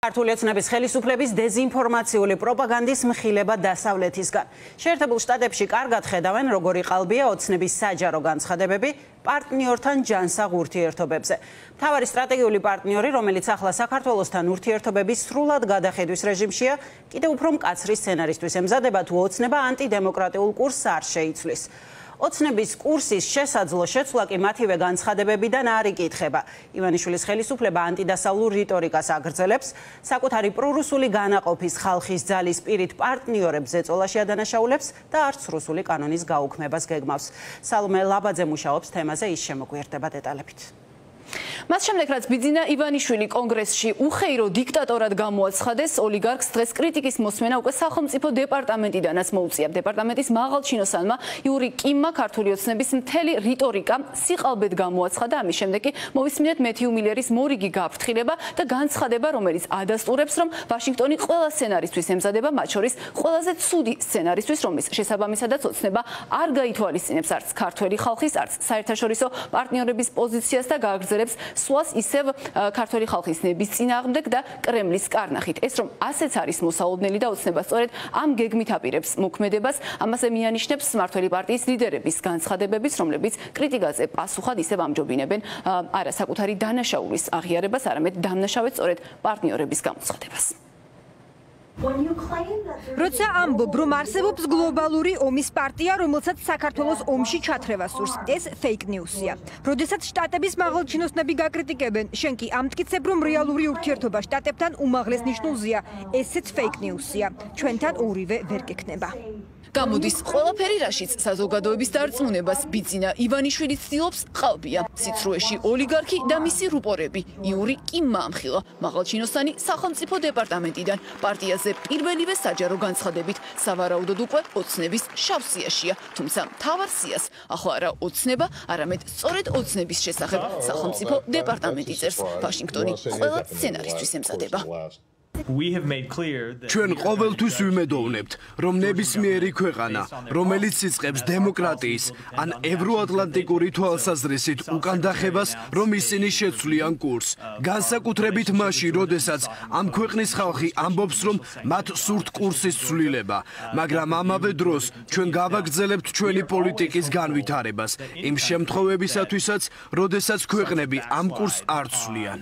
ქართული ოცნების ხელისუფლების დეზინფორმაციული პროპაგანდის მხილება დასავლეთისგან. შეერთებულ შტატებში კარგად ხედავენ, როგორი ყალბია ოცნების საჯარო განცხადებები პარტნიორთან ჯანსაღ ურთიერთობებზე. მთავარი სტრატეგიული პარტნიორი, რომელიც ახლა საქართველოსთან ურთიერთობების სრულად გადახედვის რეჟიმშია, კიდევ უფრო მკაცრი სცენარისთვის ემზადება თუ ოცნება ანტიდემოკრატიულ კურსს არ შეიცვლის. ოცნების კურსის შესაძლო შეცვლა კი მათივე განცხადებებიდან არ იკითხება. ივანიშვილის ხელისუფლება ანტიდასავლურ რიტორიკას აგრძელებს, საკუთარი პრორუსული განაყოფის ხალხის ძალის პირით პარტნიორებს ეწოლაში ადანაშაულებს და არც რუსული კანონის გაუქმებას გეგმავს. სალომე ლაბაძე მუშაობს თემაზე, ის შემოგვიერთდება დეტალებით. მას შემდეგ რაც ბიძინა ივანიშვილი კონგრესში უხეირო დიქტატორად გამოაცხადეს, ოლიგარქს დღეს კრიტიკის მოსმენა უკვე სახელმწიფო დეპარტამენტიდანაც მოუწია. დეპარტამენტის მაღალჩინოსანმა იური კიმმა ქართული ოცნების მთელი რიტორიკა სიყალბედ გამოაცხადა. ამის შემდეგ კი მოვისმინეთ მეთიუ მილერის მორიგი გაფრთხილება და განცხადება, რომელიც ადასტურებს, რომ ვაშინგტონი ყველა სცენარისთვის ემზადება, მათ შორის ყველაზე ცუდი სცენარისთვის, რომლის შესაბამისადაც ოცნება არ გაითვალისწინებს არც ქართველი ხალხის, არც საერთაშორისო პარტნიორების პოზიციას და გააგრძელებს სულას ისევ ქართული ხალხის ნების წინააღმდეგ და კრემლის კარნახით. ეს რომ ასეც არის მოსაოდნელი და ოცნება სწორედ ამ გეგმით აპირებს მოქმედებას, ამაზე მიანიშნებს მართველი პარტიის ლიდერების განცხადებების, რომლებიც კრიტიკაზე პასუხად ისევ ამჯობინებენ არა საკუთარი დანაშაულის აღიარებას, არამედ დამნაშავედ სწორედ პარტნიორების გამოცხადებას. როცა ამბობ, რომ არსებობს გლობალური ომის პარტია, რომელსაც საქართველოს ომში ჩათრევა სურს, ეს ფეიქ ნიუსია. როდესაც შტატების მაღალჩინოსნები გაკრიტიკებენ, შენ კი ამტკიცებ, რომ რეალური ურთიერთობა შტატებთან უმაღლეს ნიშნულზეა, ესეც ფეიქ ნიუსია. ჩვენთან ორივე ვერ გექნება. გამოდის ყველაფერი რაშიც საზოგადოების დარწმუნებას ბიძინა ივანიშვილი ცდილობს ყალბია. სიცრუეში ოლიგარქი და მისი რუპორები იური კიმმა ამხილა მაღალჩინოსანი სახელმწიფო დეპარტამენტიდან. პარტიაზე პირველივე საჯარო განცხადებით სავარაუდოდ უკვე ოცნების შავსიაშია თუმცა მთავარ სიას ახლა არა ოცნება არამედ სწორედ ოცნების შესახებ სახელმწიფო დეპარტამენტი წერს. ვაშინგტონი ყველა სცენარისთვის ემზადება ჩვენ ყოველთვის ვიმედოვნებთ, რომ ნებისმიერი ქვეყანა, რომელიც იწყებს დემოკრატიის ან ევროატლანტიკური თვალსაზრისით უკანდახებას, რომ ისინი შეცვლიან კურსს, განსაკუთრებით მაშინ, როდესაც ამ ქვეყნის ხალხი ამბობს, რომ მათ სურთ კურსის ცვლილება, მაგრამ ამავე დროს ჩვენ გავაგრძელებთ ჩვენი პოლიტიკის განვითარებას, იმ შემთხვევებისათვისაც, როდესაც ქვეყნები ამ კურსს არ ცვლიან.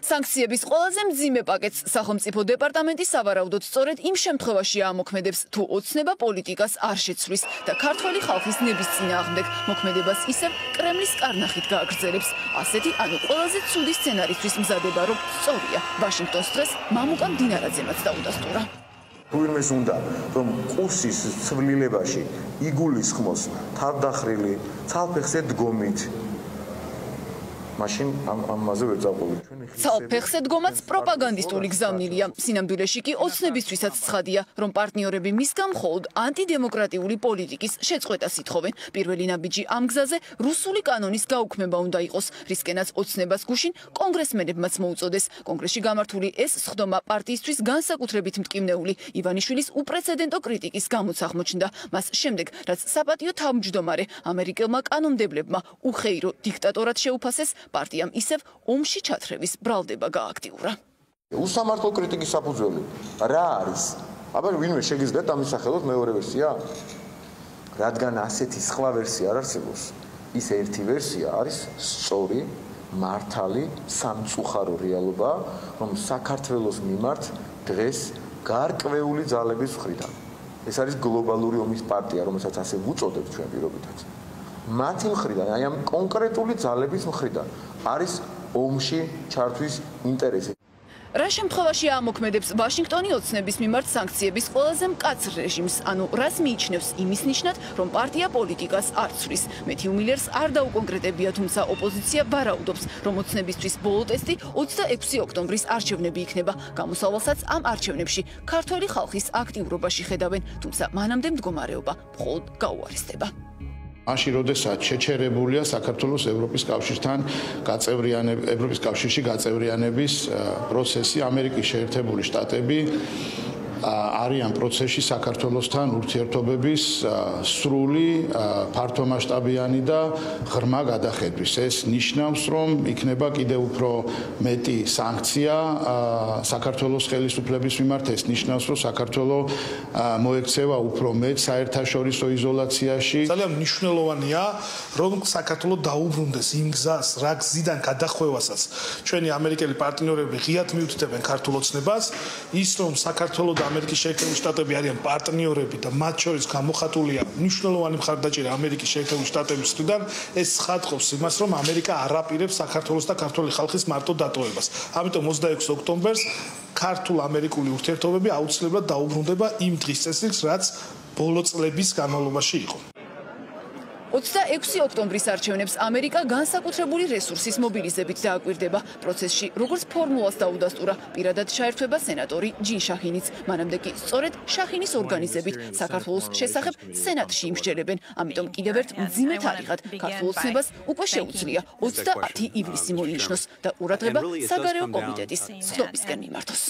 სანქციების ყველაზე მძიმე პაკეტს სახელმწიფო დეპარტამენტი სავარაუდოდ სწორედ იმ შემთხვევაში ამოქმედებს, თუ ოცნება პოლიტიკას არ შეცვლის და ქართველი ხალხის ნების წინააღმდეგ მოქმედებას ისევ კრემლის კარნახით გააგრძელებს. ასეთი ანუ ყველაზე ცუდი სცენარისთვის მზადება, რომ სწორია ვაშინგტონს დღეს მამუკა დინარაძემაც დაუდასტურა. ვინმეს უნდა რომ კურსის ცვლილებაში იგულისხმოს თავდახრილი ცალფეხზე დგომით მაშინ ამ ამაზე ვერ წავყოლი ჩვენი ხის ცალფეხზე დგომაც პროპაგანდისტული გზავნილია. სინამდვილეში კი ოცნებისთვისაც ცხადია რომ პარტნიორები მისგან მხოლოდ ანტიდემოკრატიული პოლიტიკის შეწყვეტას ითხოვენ პირველი ნაბიჯი ამ გზაზე რუსული კანონის გაუქმება უნდა იყოს. რისკენაც ოცნებას გუშინ კონგრესმენებმაც მოუწოდეს. კონგრესში გამართული ეს სხდომა პარტიისთვის განსაკუთრებით მტკივნეული. ივანიშვილის უპრეცედენტო კრიტიკის გამოც აღმოჩნდა მას შემდეგ რაც საპატიო თავმჯდომარე ამერიკელმა კანონმდებლებმა უხეირო დიქტატორად შეუფასეს პარტიამ ისევ ომში ჩათრევის ბრალდება გააქტიურა. უსამართლო კრიტიკის საფუძველი რა არის? აბა ვინმე შეგიძლიათ ამის სახელოს მეორე ვერსია? რადგან ასეთი სხვა ვერსია არ არსებობს, ის ერთი ვერსია არის სწორი, მართალი, სამწუხარო რეალობა, რომ საქართველოს მიმართ დღეს გარკვეული ძალების მხრიდან ეს არის გლობალური ომის პარტია, რომელსაც ასე ვუწოდებთ ჩვენ პირობითაც. მათი მხრიდან, აი ამ კონკრეტული ძალების მხრიდან არის ომში ჩართვის ინტერესი. რა შემთხვევაში ამოქმედებს ვაშინგტონი ოცნების მიმართ სანქციების ყველაზე მკაცრ რეჟიმს, ანუ რას მიიჩნევს იმის ნიშნად, რომ პარტია პოლიტიკას არ ცვლის. მეთიუ მილერს არ დაუკონკრეტებია, თუმცა ოპოზიცია ვარაუდობს, რომ ოცნებისთვის ბოლო ტესტი 26 ოქტომბრის არჩევნები იქნება. გამოსავალსაც ამ არჩევნებში ქართველი ხალხის აქტიურობაში ხედავენ, თუმცა მანამდე მდგომარეობა მხოლოდ გაუარესდება. მაშინ როდესაც შეჩერებულია საქართველოს ევროპის კავშირთან გაწევრიანება ევროპის კავშირში გაწევრიანების პროცესი ამერიკის შეერთებული შტატები არიან პროცესში საქართველოსთან ურთიერთობების სრული, ფართომასშტაბიანი და ღრმა გადახედვის. ეს ნიშნავს, რომ იქნება კიდევ უფრო მეტი სანქცია საქართველოს ხელისუფლების მიმართ. ეს ნიშნავს, რომ საქართველოს მოექცევა უფრო მეტ საერთაშორისო იზოლაციაში. ძალიან მნიშვნელოვანია, რომ საქართველოს დაუბრუნდეს იმ გზას, რა გზიდან გადახვევასაც ჩვენი ამერიკელი პარტნიორები ღიად მიუთითებენ ქართულ ოცნებას, ის რომ საქართველოს და ამერიკის შეერთებული შტატები არიან პარტნიორები და მათ შორის გამოხატულია მნიშვნელოვანი მხარდაჭერა ამერიკის შეერთებული შტატების მხრიდან, ეს ხატყობს იმას, რომ ამერიკა არაპირებს საქართველოს და ქართული ხალხის მარტო დატოვებას. ამიტომ 26 ოქტომბერს ქართულ-ამერიკული ურთიერთობები აუცილებლად დაუბრუნდება იმ დღის წესრიგს, რაც ბოლო წლების განმავლობაში იყო. 26 ოქტომბრის არჩევნებს ამერიკა განსაკუთრებული რესურსის მობილიზებით დააკვირდება. პროცესში როგორც ფორმულას დაუდასტურა პირადად ჩაერთვება სენატორი ჯინ შაჰინიც. მანამდე კი სწორედ შაჰინის ორგანიზებით საქართველოს შესახებ სენატში იმსჯერებენ. ამიტომ კიდევ ერთ მძიმე თარიღად ქართულ ცნებას უკვე შეუძლია 30 ივლისი მოინიშნოს და ყურადღება საგარეო კომიტეტის ცნობისკენ მიმართოს.